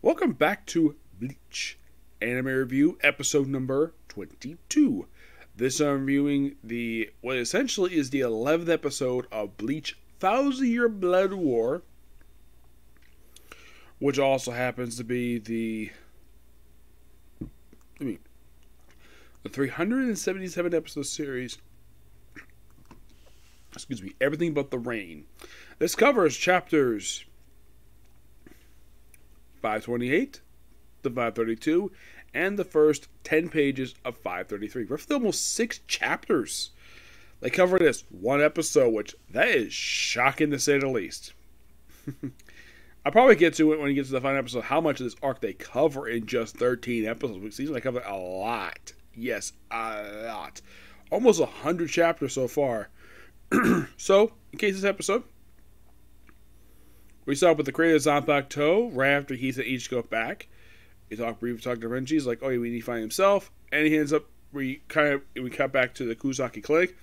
Welcome back to Bleach Anime Review, episode number 22. This I'm reviewing the what essentially is the 11th episode of Bleach Thousand Year Blood War, which also happens to be the I mean, the 377 episode series. Excuse me, everything but the rain. This covers chapters 528 the 532 and the first 10 pages of 533. Roughly almost six chapters. They cover this one episode, which that is shocking to say the least. I'll probably get to it when you get to the final episode how much of this arc they cover in just 13 episodes. It seems like they cover a lot. Yes, a lot. Almost 100 chapters so far. so, in case this episode, we start with the creator of Zanpakuto Toe right after he sent Ichigo back. We talk briefly talk to Renji. He's like, oh, we need to find himself. And he ends up, we kind of, we cut back to the Kurosaki clinic.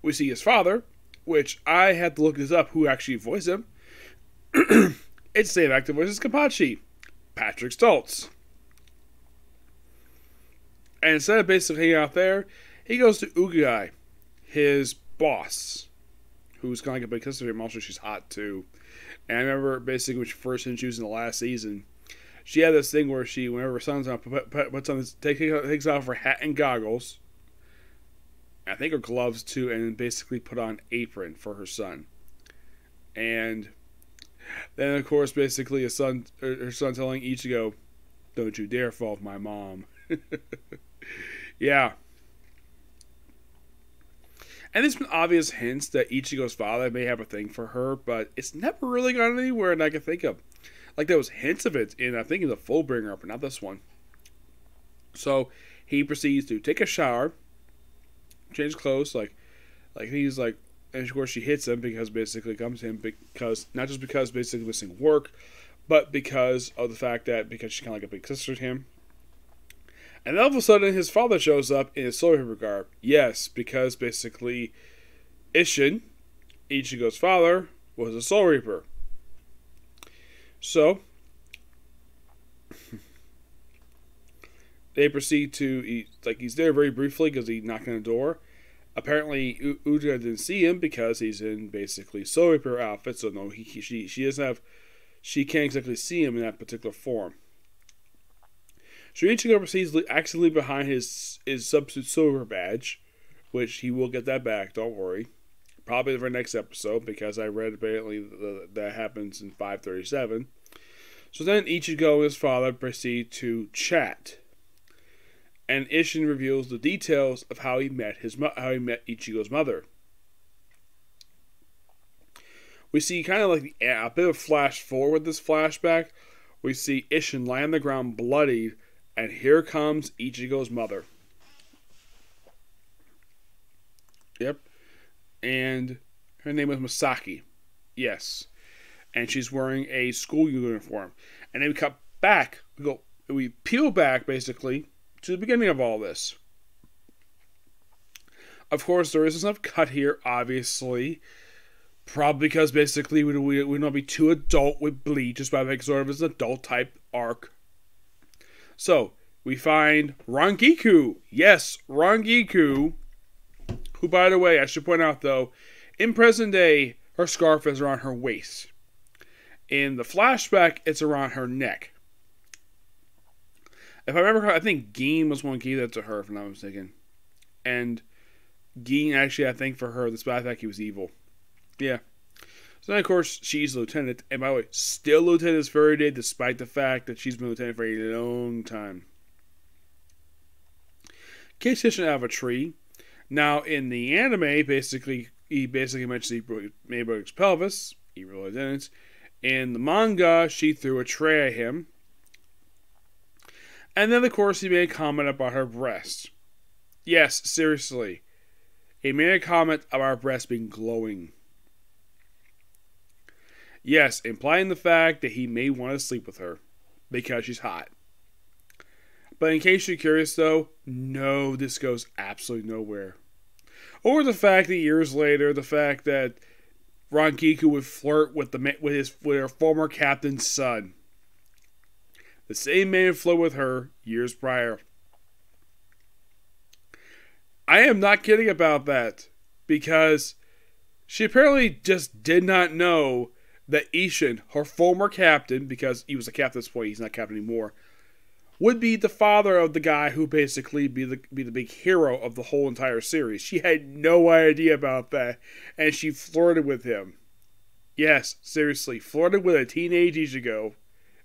We see his father, which I had to look this up who actually voiced him. it's same actor voice as Kenpachi, Patrick Seitz. And instead of basically hanging out there, he goes to Ugai, his boss, who's kind of like a big sister. Also, she's hot too. And I remember basically when she first introduced in the last season, she had this thing where she, whenever her son's on, puts on this, takes, off her hat and goggles, I think her gloves too, and basically put on apron for her son. And then, of course, basically, a son, er, her son telling Ichigo, "Don't you dare fault my mom." yeah. And there's been obvious hints that Ichigo's father may have a thing for her, but it's never really gone anywhere that I can think of. Like there was hints of it in I think in the Fullbringer, but not this one. So he proceeds to take a shower, change clothes, like like he's like and of course she hits him because basically comes to him because not just because basically missing work, but because of the fact that because she's kinda like a big sister to him, and all of a sudden, his father shows up in his Soul Reaper garb. Yes, because basically, Isshin, Ichigo's father, was a Soul Reaper. So, they proceed to, he, like, he's there very briefly because he knocked on the door. Apparently, U- Uga didn't see him because he's in basically Soul Reaper outfit, so no, he, he, she, she doesn't have, she can't exactly see him in that particular form. Shuichigo proceeds accidentally behind his his substitute silver badge, which he will get that back. Don't worry. Probably for next episode because I read apparently that happens in 537. So then Ichigo and his father proceed to chat, and Isshin reveals the details of how he met his how he met Ichigo's mother. We see kind of like a bit of flash forward this flashback. We see Isshin lie on the ground bloodied and here comes Ichigo's mother. Yep. And her name was Masaki. Yes. And she's wearing a school uniform. And then we cut back. We go we peel back basically to the beginning of all this. Of course, there is enough cut here, obviously. Probably because basically we, we, we don't be too adult with Bleach, just by making sort of an adult type arc so we find Rangiku. Yes, Rangiku. Who, by the way, I should point out though, in present day, her scarf is around her waist. In the flashback, it's around her neck. If I remember, I think Gin was one gave that to her, if I'm not mistaken. And Gin actually, I think for her, despite the fact he was evil. Yeah. So then, of course, she's lieutenant. And by the way, still Lieutenant Faraday, despite the fact that she's been lieutenant for a long time. Case station out of a tree. Now, in the anime, basically, he basically mentions he broke Mayberg's pelvis. He really didn't. In the manga, she threw a tray at him. And then, of course, he made a comment about her breast. Yes, seriously. He made a comment about her breast being glowing. Yes, implying the fact that he may want to sleep with her because she's hot. But in case you're curious, though, no, this goes absolutely nowhere. Or the fact that years later, the fact that Rangiku would flirt with the with his with her former captain's son. the same man flirted with her years prior. I am not kidding about that because she apparently just did not know that Isshin, her former captain, because he was a captain at this point, he's not captain anymore, would be the father of the guy who basically be the be the big hero of the whole entire series. She had no idea about that, and she flirted with him. Yes, seriously, flirted with a teenage Ichigo,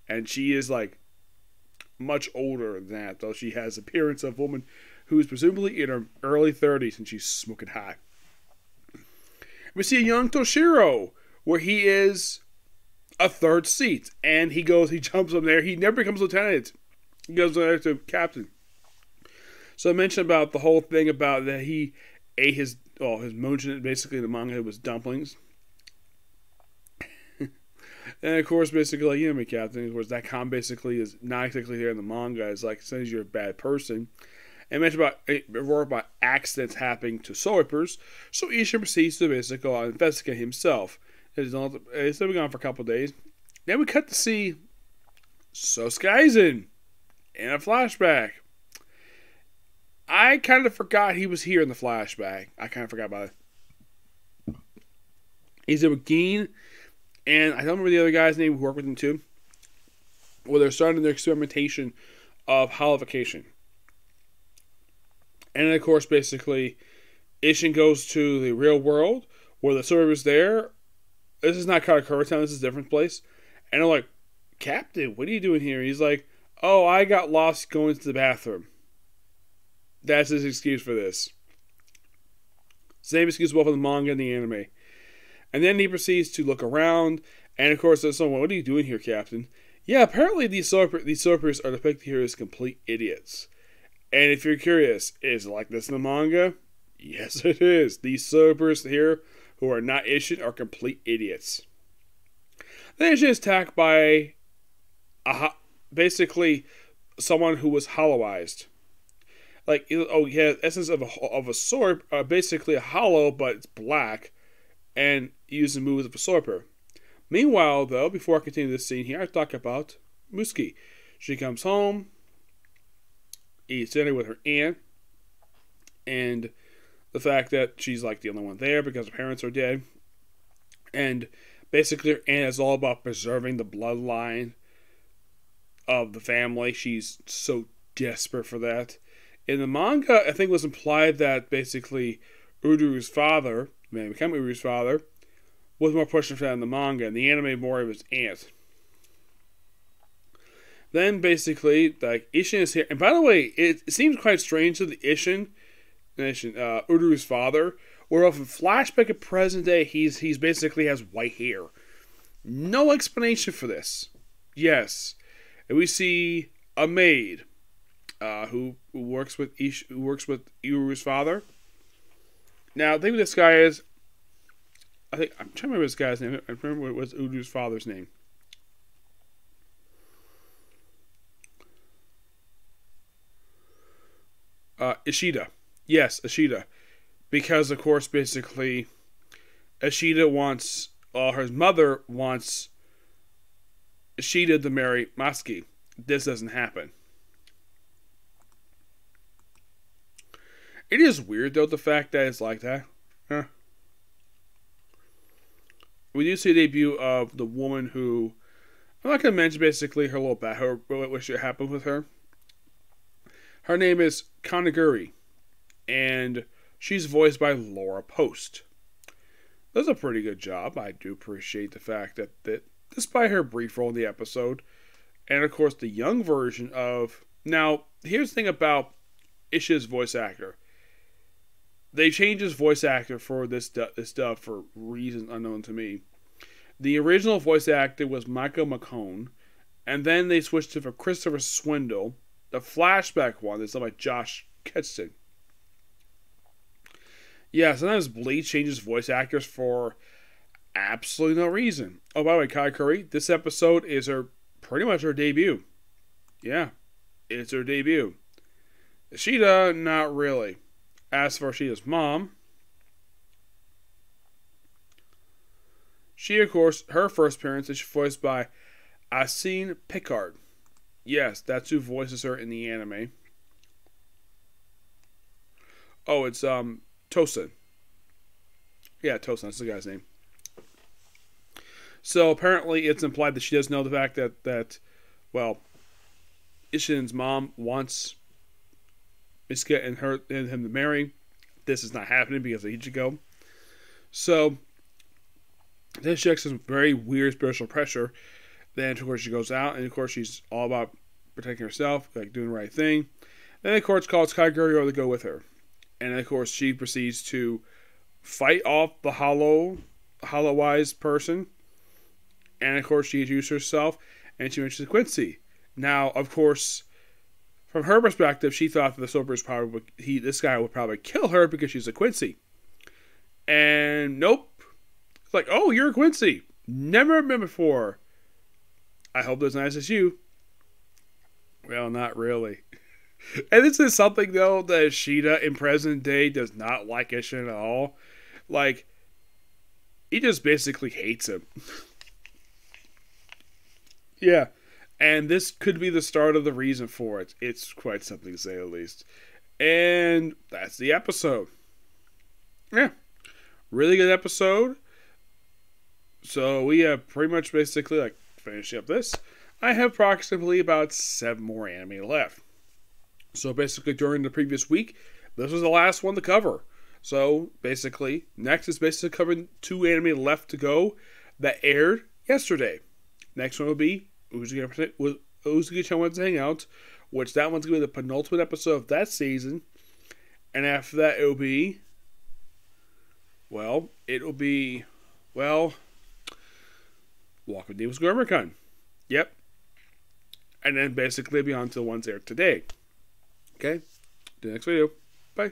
and she is like much older than that, though she has appearance of a woman who is presumably in her early 30s and she's smoking hot. We see a young Toshiro, where he is a third seat, and he goes, he jumps up there. He never becomes lieutenant. He goes there to captain. So I mentioned about the whole thing about that he ate his, well, his motion basically the manga was dumplings. and of course, basically, you know, me, Captain. Of course, that com basically is not exactly there in the manga. It's like, says you're a bad person and mentioned about a about accidents happening to swipers, so Isshin proceeds to basically go out and investigate himself. It's been on for a couple days. Then we cut to see Sosuke Aizen in a flashback. I kind of forgot he was here in the flashback. I kind of forgot about it. He's there with Gin, and I don't remember the other guy's name who worked with him too. Well, they're starting their experimentation of hollowfication. And of course, basically, Isshin goes to the real world where the server's there. This is not Karakura Town, this is a different place. And I'm like, Captain, what are you doing here? he's like, Oh, I got lost going to the bathroom. That's his excuse for this. Same excuse both in the manga and the anime. And then he proceeds to look around, and of course, there's someone, what are you doing here, Captain? Yeah, apparently these sorper- these sorpers are depicted here as complete idiots. And if you're curious, is it like this in the manga? Yes, it is. These sobers here who are not Asian are complete idiots. Then Isshin is attacked by a, basically someone who was hollowized. Like, oh, yeah, essence of a, of a sword, uh, basically a hollow, but it's black, and using moves of a sorper. Meanwhile, though, before I continue this scene here, I talk about Masaki. She comes home, eats dinner with her aunt, and the fact that she's like the only one there because her parents are dead, and basically her aunt is all about preserving the bloodline of the family. She's so desperate for that. In the manga, I think it was implied that basically Uru's father, man, become Uru's father, was more pushing for that in the manga, and the anime more of his aunt. Then basically, like Isshin is here, and by the way, it, it seems quite strange that the Isshin, Isshin, uh, Uru's father, where of a flashback of present day, he's he's basically has white hair. No explanation for this. Yes, and we see a maid, uh, who, who works with Ish, who works with Uru's father. Now, I think this guy is. I think I'm trying to remember this guy's name. I remember what was Uru's father's name. Uh, Ishida. Yes, Ishida. Because, of course, basically, Ishida wants, uh, her mother wants Ishida to marry Masaki. This doesn't happen. It is weird, though, the fact that it's like that. Huh. We do see a debut of the woman who. I'm not going to mention basically her little back, her, what should happen with her. Her name is Kanaguri, and she's voiced by Laura Post. Does a pretty good job. I do appreciate the fact that, that despite her brief role in the episode, and of course the young version of now here's the thing about Isha's voice actor. They changed his voice actor for this this stuff for reasons unknown to me. The original voice actor was Michael McCone, and then they switched it for Christopher Swindle, the flashback one is done by Josh Keaton. Yeah, sometimes Bleach changes voice actors for absolutely no reason. Oh, by the way, Karakuri, this episode is her pretty much her debut. Yeah, it's her debut. Ishida, not really. As for Ishida's mom, she, of course, her first appearance is voiced by Asin Picard. Yes, that's who voices her in the anime. Oh, it's um Tosin. Yeah, Tosin, that's the guy's name. So apparently it's implied that she does know the fact that that well Isshin's mom wants Masaki and her and him to marry. This is not happening because of Ichigo. So then she some very weird spiritual pressure. Then of course she goes out and of course she's all about protecting herself, like doing the right thing. Then of course calls Kageruyo to go with her. And of course she proceeds to fight off the hollow hollow person. And of course she introduces herself and she mentions Quincy. Now, of course, from her perspective, she thought that the Sober's probably he this guy would probably kill her because she's a Quincy. And nope. It's like, oh, you're a Quincy. Never met before. I hope they're nice as you. Well, not really. And this is something though that Shida in present day does not like Isshin at all. Like he just basically hates him. yeah. And this could be the start of the reason for it. It's quite something to say the least. And that's the episode. Yeah. Really good episode. So we have pretty much basically like finishing up this. I have approximately about seven more anime left. So basically during the previous week, this was the last one to cover. So basically, next is basically covering two anime left to go that aired yesterday. Next one will be Uzaki-chan wants to hang out, which that one's gonna be the penultimate episode of that season. And after that it'll be well, it'll be well Walk with Davis Gormicon. Yep. And then basically be on to the ones aired today. Okay? The next video. Bye.